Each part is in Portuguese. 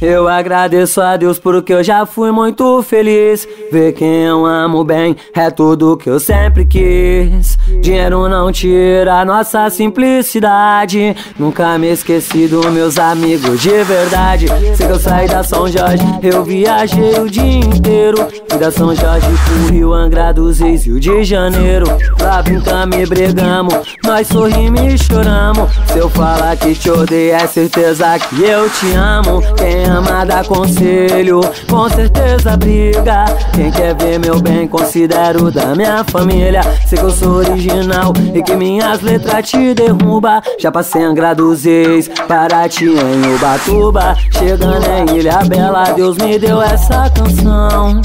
Eu agradeço a Deus porque eu já fui muito feliz. Ver quem eu amo bem é tudo que eu sempre quis. Dinheiro não tira nossa simplicidade. Nunca me esqueci dos meus amigos de verdade. Sei que eu saí da São Jorge, eu viajei o dia inteiro. Fui da São Jorge pro Rio Angra dos Reis, Rio de Janeiro. Lá brincamos e brigamos, nós sorrimos e choramos. Se eu falar que te odeio, é certeza que eu te amo. Quem ama dá conselho, com certeza briga. Quem quer ver meu bem, considero da minha família. Sei que eu sou original e que minhas letras te derruba. Já passei Angra dos Reis, Paraty em Ubatuba. Chegando em Ilha Bela, Deus me deu essa canção.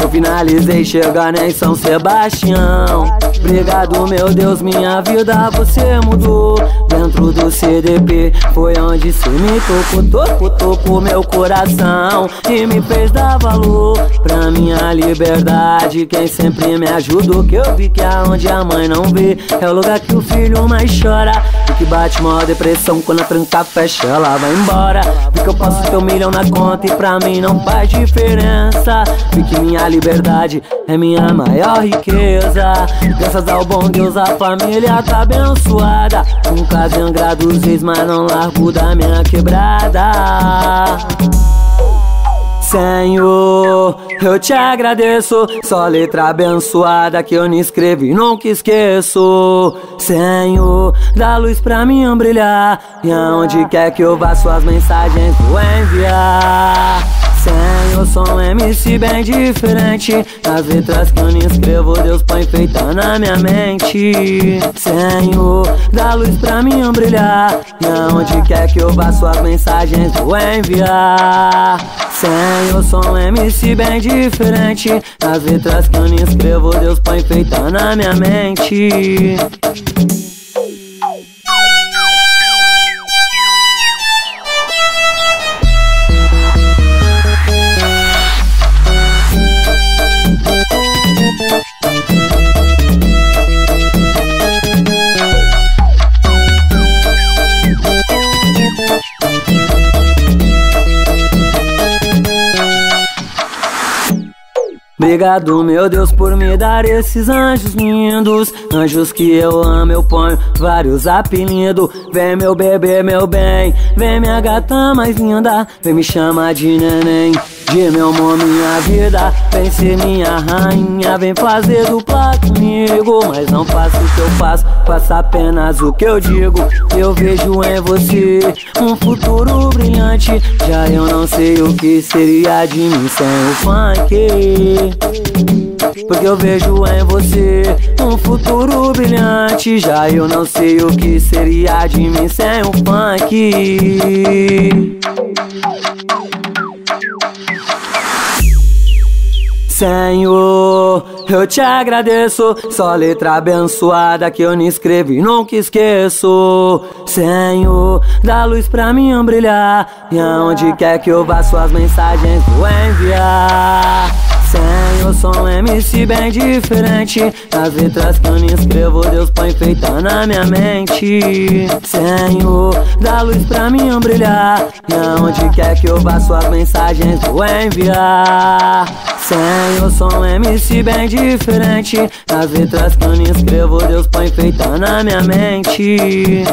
Eu finalizei chegando em São Sebastião. Obrigado, meu Deus, minha vida você mudou. Dentro do CDP foi onde cê me tocou, tocou, tocou meu coração e me fez dar valor pra minha liberdade. Quem sempre me ajudou, que eu vi que aonde a mãe não vê é o lugar que o filho mais chora. E que bate mó depressão quando a tranca fecha, ela vai embora. Vi que eu posso ter um milhão na conta e pra mim não faz diferença. Vi que minha liberdade é minha maior riqueza. Graças ao bom Deus, a família tá abençoada. Nunca dos Reis, mas não largo da minha quebrada. Senhor, eu te agradeço. Só letra abençoada que eu não escrevo e nunca esqueço. Senhor, dá luz pra mim brilhar. E aonde quer que eu vá, suas mensagens vou enviar. Senhor, sou um MC bem diferente. As letras que eu não escrevo, Deus põe feita na minha mente. Senhor, dá luz pra mim brilhar. E aonde quer que eu vá, suas mensagens vou enviar. Senhor, sou um MC bem diferente. As letras que eu não escrevo, Deus põe feita na minha mente. Obrigado, meu Deus, por me dar esses anjos lindos. Anjos que eu amo, eu ponho vários apelidos. Vem, meu bebê, meu bem. Vem, minha gata mais linda. Vem me chamar de neném. De meu amor, minha vida. Vem ser minha rainha. Vem fazer dupla comigo. Mas não faço o que eu faço, faço apenas o que eu digo. Eu vejo em você um futuro brilhante. Já eu não sei o que seria de mim sem o funk. Porque eu vejo em você um futuro brilhante. Já eu não sei o que seria de mim sem o funk. Senhor, eu te agradeço. Só letra abençoada que eu não escrevo e nunca esqueço. Senhor, dá luz pra mim brilhar. E aonde quer que eu vá, suas mensagens vou enviar. Senhor, sou um MC bem diferente. As letras que eu não escrevo, Deus põe feita na minha mente. Senhor, dá luz pra mim brilhar. E aonde quer que eu vá, suas mensagens vou enviar. Senhor, sou um MC bem diferente. As letras que eu não escrevo, Deus põe feita na minha mente.